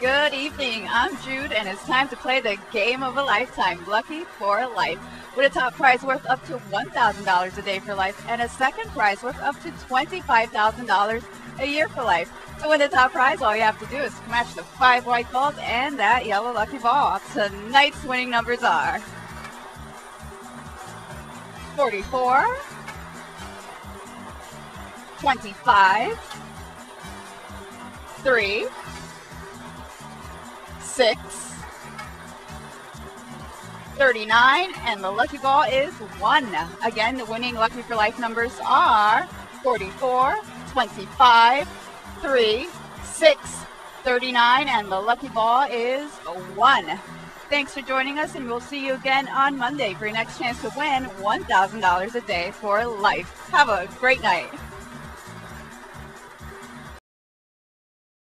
Good evening. I'm Jude, and it's time to play the game of a lifetime, Lucky for Life, with a top prize worth up to $1,000 a day for life and a second prize worth up to $25,000 a year for life. To win the top prize, all you have to do is smash the five white balls and that yellow lucky ball. Tonight's winning numbers are 44, 25, 3, 6, 39, and the lucky ball is 1. Again, the winning Lucky for Life numbers are 44, 25, 3, 6, 39, and the lucky ball is 1. Thanks for joining us, and we'll see you again on Monday for your next chance to win $1,000 a day for life. Have a great night.